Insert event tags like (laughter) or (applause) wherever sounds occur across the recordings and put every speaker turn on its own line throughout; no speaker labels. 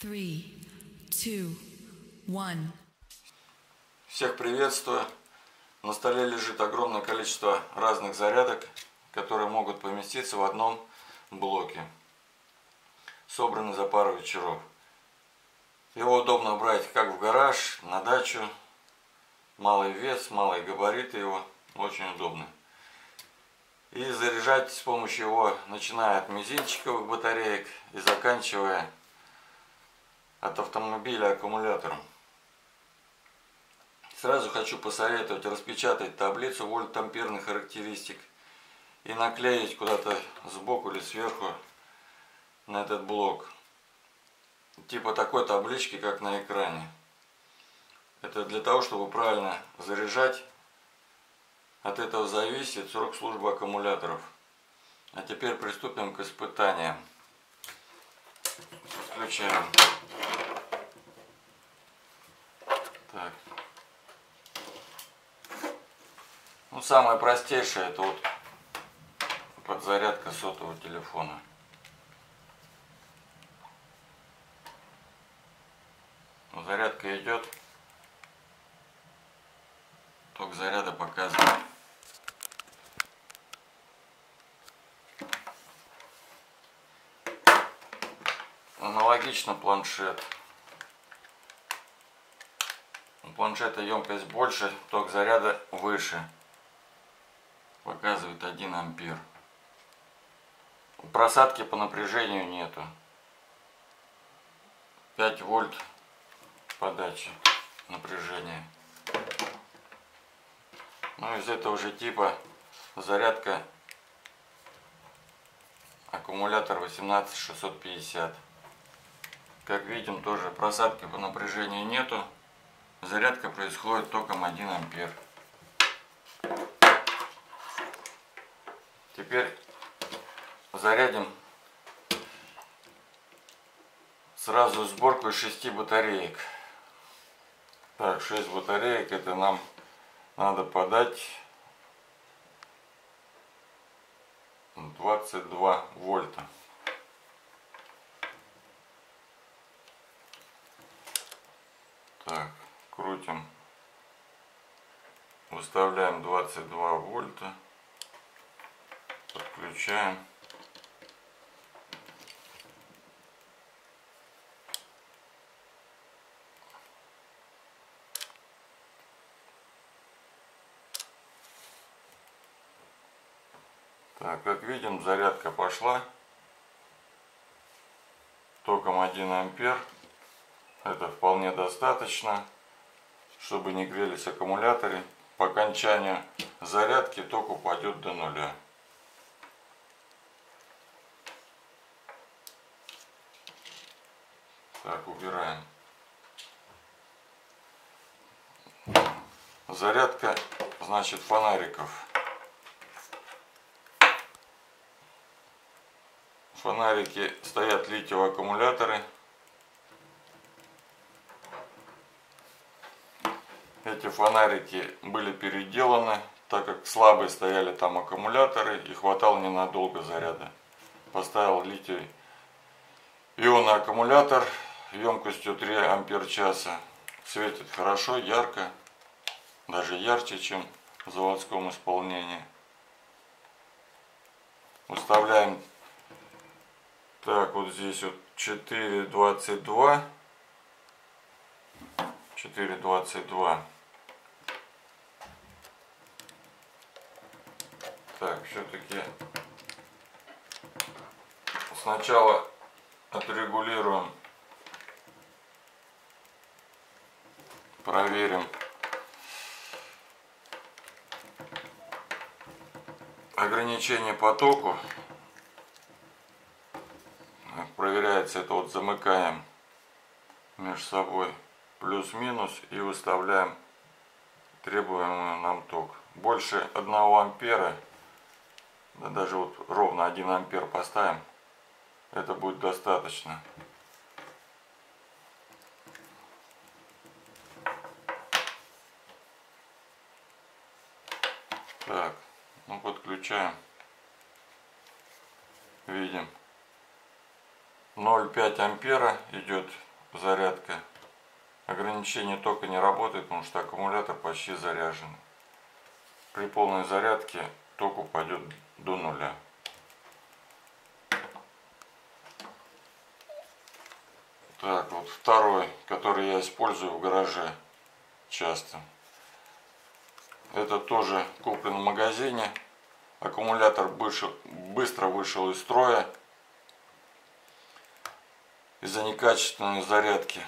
three, two, one.
Всех приветствую. На столе лежит огромное количество разных зарядок, которые могут поместиться в одном блоке. Собраны за пару вечеров. Его удобно брать как в гараж, на дачу. Малый вес, малые габариты его. Очень удобно. И заряжать с помощью его, начиная от мизинчиковых батареек и заканчивая от автомобиля аккумулятором. Сразу хочу посоветовать распечатать таблицу вольт-амперных характеристик и наклеить куда-то сбоку или сверху на этот блок. Типа такой таблички, как на экране. Это для того, чтобы правильно заряжать. От этого зависит срок службы аккумуляторов. А теперь приступим к испытаниям. Включаем. Так. Ну, самое простейшее это вот подзарядка сотового телефона. Ну, зарядка идет. Ток заряда показывает. Аналогично планшет. У планшета емкость больше, ток заряда выше. Показывает 1 ампер. Просадки по напряжению нету. 5 вольт подачи напряжения. Ну из этого же типа зарядка аккумулятор 18650. Как видим, тоже просадки по напряжению нету. Зарядка происходит током 1 ампер. Теперь зарядим сразу сборку из 6 батареек. Так, 6 батареек, это нам надо подать 22 вольта. Так, крутим. Выставляем 22 вольта. Подключаем. Так, как видим, зарядка пошла. Током 1 ампер. Это вполне достаточно, чтобы не грелись аккумуляторы. По окончанию зарядки ток упадет до нуля. Так, убираем. Зарядка, значит, фонариков. Фонарики стоят литиевые аккумуляторы. Эти фонарики были переделаны, так как слабые стояли там аккумуляторы и хватало ненадолго заряда. Поставил литий ионный аккумулятор емкостью 3 ампер часа. Светит хорошо, ярко, даже ярче, чем в заводском исполнении. Выставляем так, вот здесь вот 4.22. 4.22. Так, все-таки сначала отрегулируем, проверим ограничение потоку проверяется это вот замыкаем между собой плюс-минус и выставляем требуемый нам ток. Больше 1 ампера, даже вот ровно 1 ампер поставим, это будет достаточно. Так, ну подключаем. Видим 0,5 ампера идет зарядка. Ограничение тока не работает, потому что аккумулятор почти заряжен. При полной зарядке ток упадет до нуля. Так, вот второй, который я использую в гараже часто. Это тоже куплен в магазине. Аккумулятор быстро вышел из строя из-за некачественной зарядки,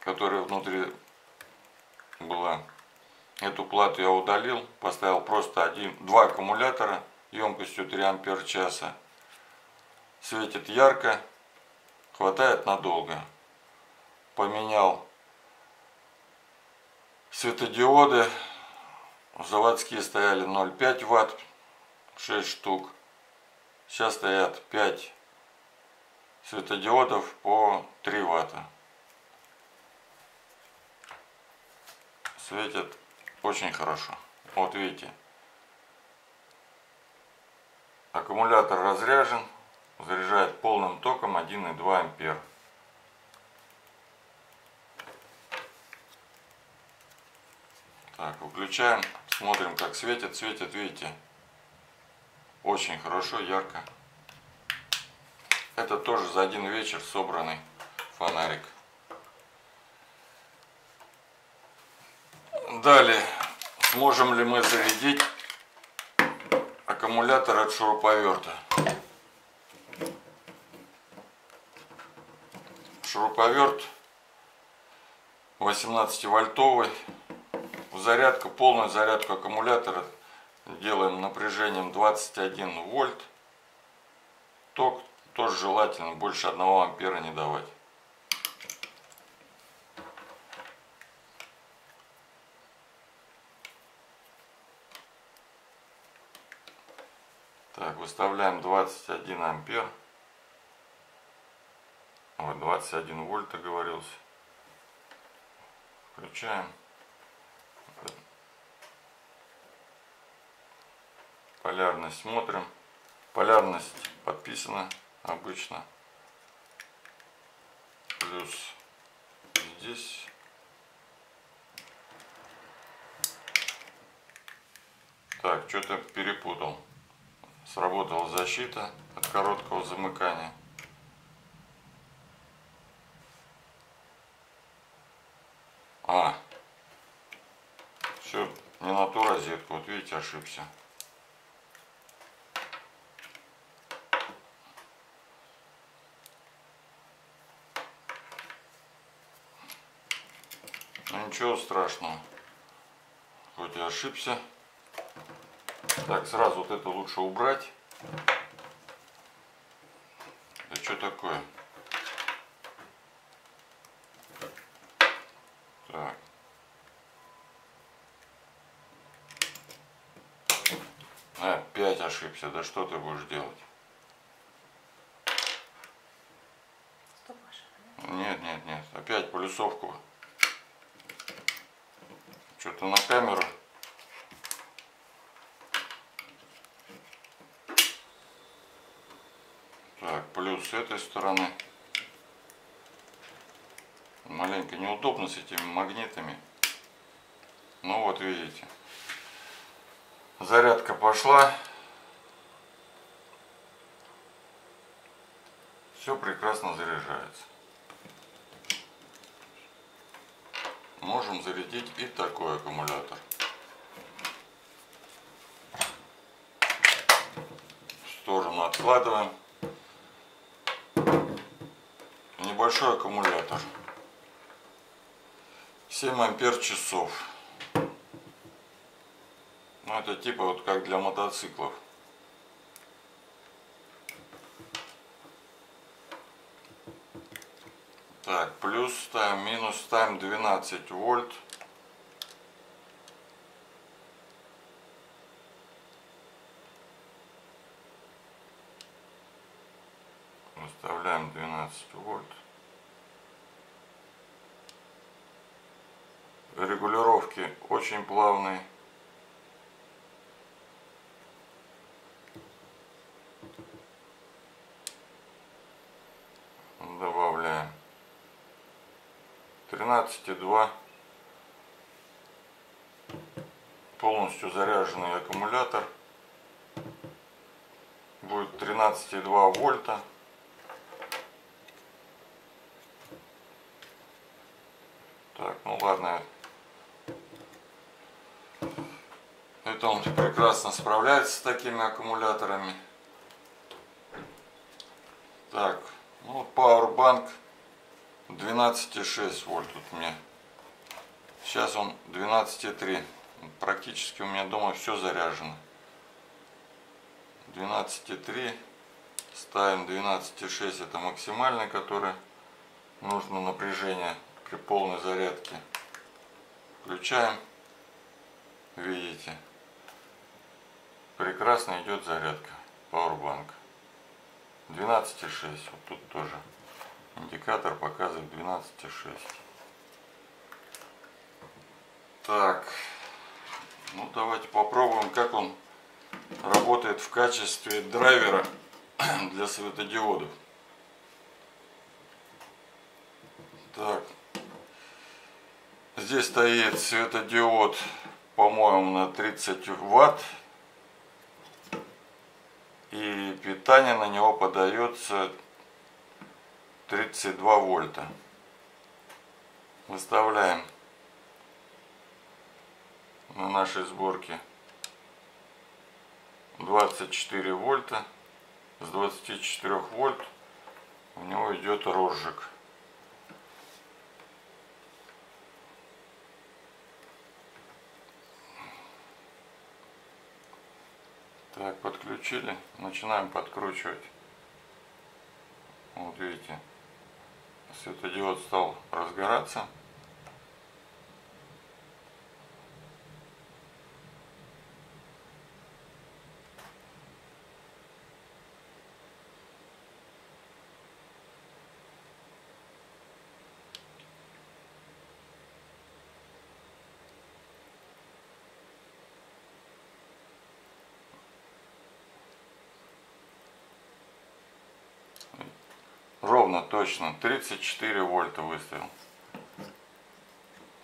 которая внутри была. Эту плату я удалил, поставил просто один, два аккумулятора емкостью 3 ампер часа. Светит ярко, хватает надолго. Поменял светодиоды. Заводские стояли 0,5 ватт, 6 штук. Сейчас стоят 5 светодиодов по 3 ватта. Светят очень хорошо. Вот видите. Аккумулятор разряжен, заряжает полным током 1,2 ампер. Так, выключаем, смотрим как светит. Светит, видите, очень хорошо, ярко. Это тоже за один вечер собранный фонарик. Далее, сможем ли мы зарядить аккумулятор от шуруповерта. Шуруповерт 18 вольтовый. Зарядка, полную зарядку аккумулятора делаем напряжением 21 вольт. Ток тоже желательно больше 1 ампера не давать. Так, выставляем 21 ампер. Вот 21 вольт оговорился. Включаем. Полярность смотрим. Полярность подписана обычно. Плюс здесь. Так, что-то перепутал. Сработала защита от короткого замыкания. А, все, не на ту розетку, вот видите, ошибся. Ну ничего страшного, хоть и ошибся. Так, сразу вот это лучше убрать. Это что такое? Так. Опять ошибся. Да что ты будешь делать? Нет, нет, нет. Опять полюсовку. Что-то на камеру. Так, плюс с этой стороны. Маленько неудобно с этими магнитами. Ну вот видите. Зарядка пошла. Все прекрасно заряжается. Можем зарядить и такой аккумулятор. В сторону откладываем. Небольшой аккумулятор. 7 ампер часов. Ну, это типа вот как для мотоциклов. Так, плюс ставим, минус ставим 12 вольт. Выставляем 12 вольт. Регулировки очень плавные. Добавляем. 13,2 полностью заряженный аккумулятор. Будет 13,2 вольта. Так ну ладно это он прекрасно справляется с такими аккумуляторами. Так ну Powerbank 12,6 вольт тут меня сейчас он 12,3 практически у меня дома все заряжено. 12,3 ставим 12,6 это максимальный который нужно напряжение при полной зарядке. Включаем. Видите прекрасно идет зарядка Powerbank 12,6 вот тут тоже индикатор показывает 12,6 так ну, давайте попробуем, как он работает в качестве драйвера (clears throat) для светодиодов. Так. Здесь стоит светодиод, по-моему, на 30 ватт. Питание на него подается 32 вольта. Выставляем на нашей сборке 24 вольта с 24 вольт у него идет розжиг так подключили. Начинаем подкручивать. Вот видите светодиод стал разгораться ровно точно. 34 вольта выставил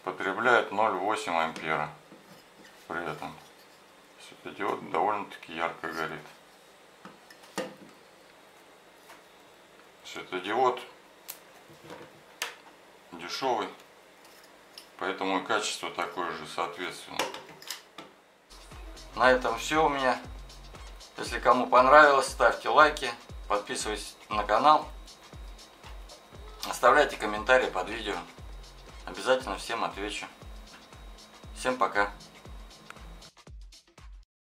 потребляет 0,8 ампера. При этом светодиод довольно-таки ярко горит. Светодиод дешевый поэтому и качество такое же соответственно. На этом все у меня. Если кому понравилось ставьте лайки подписывайтесь на канал Оставляйте комментарии под видео. Обязательно всем отвечу. Всем пока.